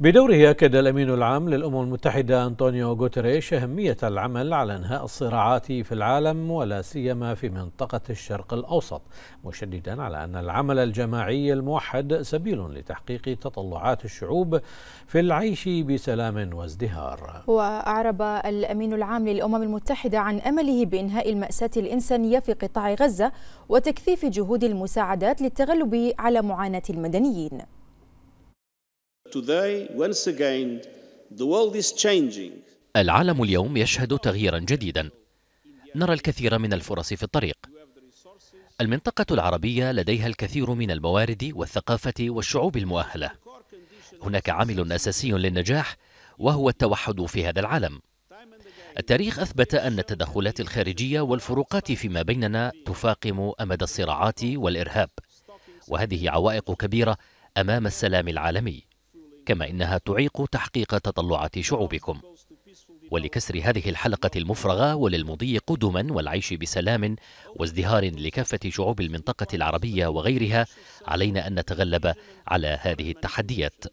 بدوره أكد الأمين العام للأمم المتحدة أنطونيو غوتريش أهمية العمل على إنهاء الصراعات في العالم ولا سيما في منطقة الشرق الأوسط مشددا على أن العمل الجماعي الموحد سبيل لتحقيق تطلعات الشعوب في العيش بسلام وازدهار. وأعرب الأمين العام للأمم المتحدة عن أمله بإنهاء المأساة الإنسانية في قطاع غزة وتكثيف جهود المساعدات للتغلب على معاناة المدنيين. العالم اليوم يشهد تغييرا جديدا. نرى الكثير من الفرص في الطريق. المنطقة العربية لديها الكثير من الموارد والثقافة والشعوب المؤهلة. هناك عامل أساسي للنجاح وهو التوحد في هذا العالم. التاريخ أثبت أن التدخلات الخارجية والفروقات فيما بيننا تفاقم أمد الصراعات والإرهاب. وهذه عوائق كبيرة أمام السلام العالمي. كما إنها تعيق تحقيق تطلعات شعوبكم. ولكسر هذه الحلقة المفرغة وللمضي قدما والعيش بسلام وازدهار لكافة شعوب المنطقة العربية وغيرها علينا أن نتغلب على هذه التحديات.